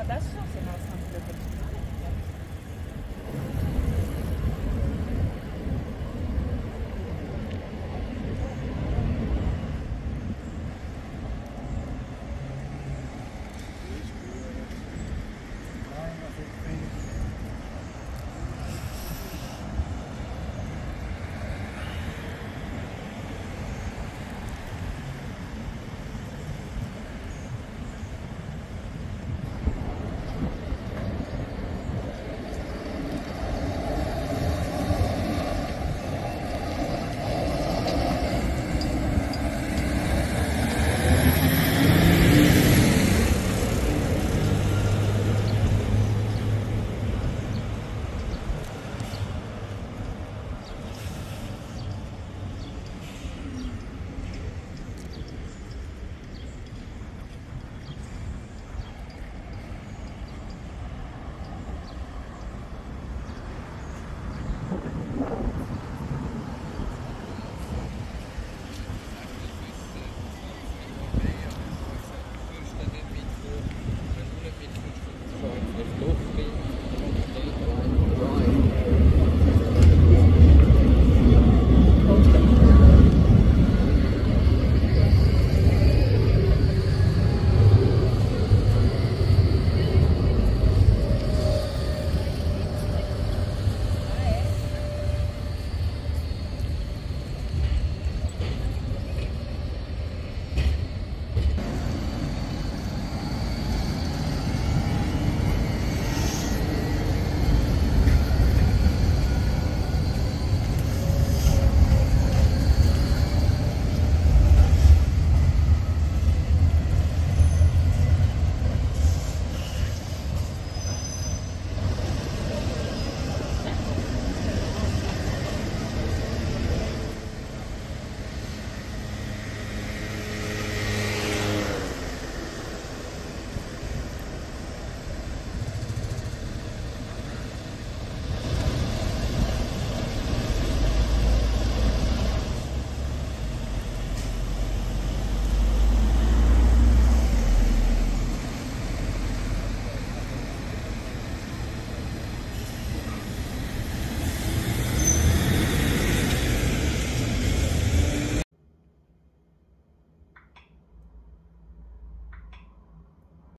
alimentation, c'est malsain pour le petit.